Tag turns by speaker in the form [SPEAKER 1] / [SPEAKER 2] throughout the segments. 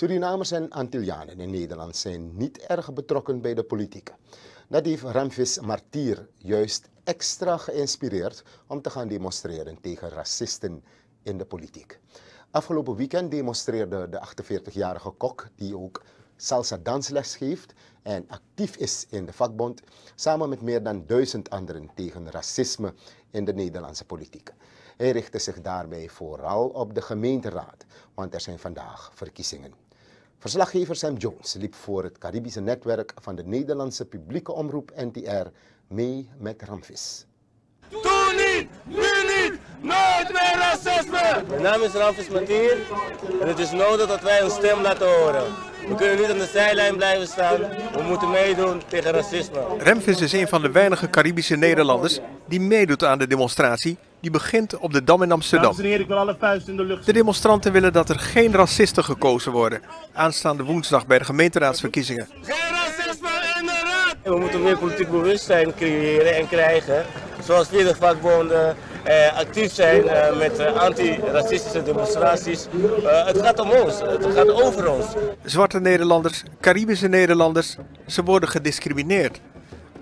[SPEAKER 1] Surinamers en Antillianen in Nederland zijn niet erg betrokken bij de politiek. Dat heeft Ramvis Martier juist extra geïnspireerd om te gaan demonstreren tegen racisten in de politiek. Afgelopen weekend demonstreerde de 48-jarige kok, die ook salsa dansles geeft en actief is in de vakbond, samen met meer dan duizend anderen tegen racisme in de Nederlandse politiek. Hij richtte zich daarbij vooral op de gemeenteraad, want er zijn vandaag verkiezingen. Verslaggever Sam Jones liep voor het Caribische netwerk van de Nederlandse publieke omroep NTR mee met Ramvis.
[SPEAKER 2] Niet, nu niet, nooit meer racisme!
[SPEAKER 3] Mijn naam is Ramvis Matier en het is nodig dat wij een stem laten horen. We kunnen niet aan de zijlijn blijven staan, we moeten meedoen tegen racisme.
[SPEAKER 4] Ramvis is een van de weinige Caribische Nederlanders die meedoet aan de demonstratie die begint op de Dam in Amsterdam.
[SPEAKER 2] Dames en heren, ik wil alle vuisten in de lucht.
[SPEAKER 4] De demonstranten willen dat er geen racisten gekozen worden. Aanstaande woensdag bij de gemeenteraadsverkiezingen.
[SPEAKER 2] Geen racisme in de raad!
[SPEAKER 3] We moeten meer politiek bewustzijn creëren en krijgen. Zoals vele vakbonden eh, actief zijn eh, met eh, anti-racistische demonstraties. Eh, het gaat om ons, het gaat over ons.
[SPEAKER 4] Zwarte Nederlanders, Caribische Nederlanders, ze worden gediscrimineerd.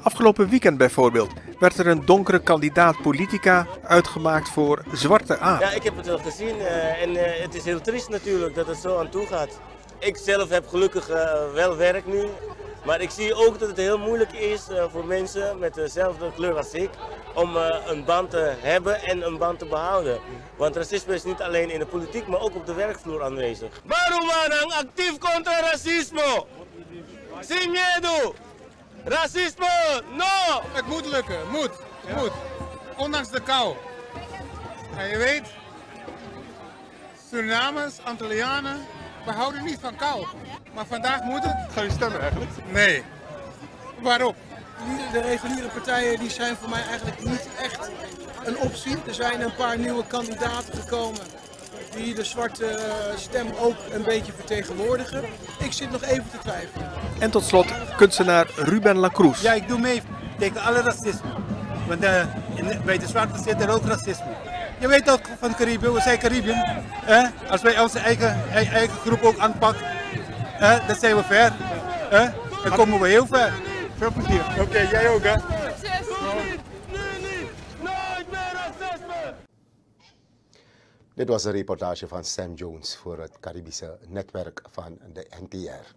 [SPEAKER 4] Afgelopen weekend bijvoorbeeld werd er een donkere kandidaat politica uitgemaakt voor Zwarte A.
[SPEAKER 3] Ja, ik heb het wel gezien eh, en het is heel triest natuurlijk dat het zo aan toe gaat. Ik zelf heb gelukkig wel werk nu, maar ik zie ook dat het heel moeilijk is eh, voor mensen met dezelfde kleur als ik om eh, een band te hebben en een band te behouden. Want racisme is niet alleen in de politiek, maar ook op de werkvloer aanwezig.
[SPEAKER 2] Marumanang actief contra racismo! Sin miedo! Racisme, no!
[SPEAKER 5] Het moet lukken, moet, het moet. Ondanks de kou. En je weet, Surinamers, Antillianen, we houden niet van kou. Maar vandaag moet het.
[SPEAKER 6] Ga je stemmen eigenlijk?
[SPEAKER 5] Nee. Waarop?
[SPEAKER 7] De reguliere partijen die zijn voor mij eigenlijk niet echt een optie. Er zijn een paar nieuwe kandidaten gekomen die de zwarte stem ook een beetje vertegenwoordigen. Ik zit nog even te twijfelen.
[SPEAKER 4] En tot slot kunstenaar Ruben Lacroix.
[SPEAKER 8] Ja, ik doe mee tegen alle racisme. Want eh, in, bij de zwarte zit er ook racisme. Je weet ook van Cariben, we zijn Cariben. Eh? Als wij onze eigen, ei- eigen groep ook aanpakken, eh, dan zijn we ver. Eh? Dan komen we heel ver.
[SPEAKER 6] Veel plezier. Oké, jij ook hè?
[SPEAKER 1] Dit was een reportage van Sam Jones voor het Caribische netwerk van de NTR.